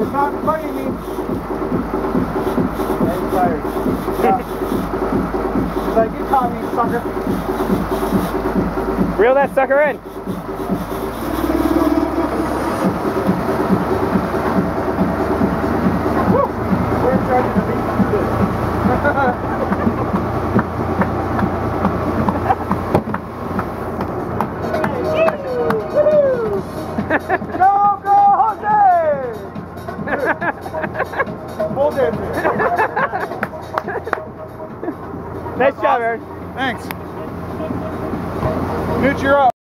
It's not funny me. Yeah, he's tired. Yeah. He's like, you caught me, sucker. Reel that sucker in. Woo! nice job, Aaron. Thanks. Newt, you're up.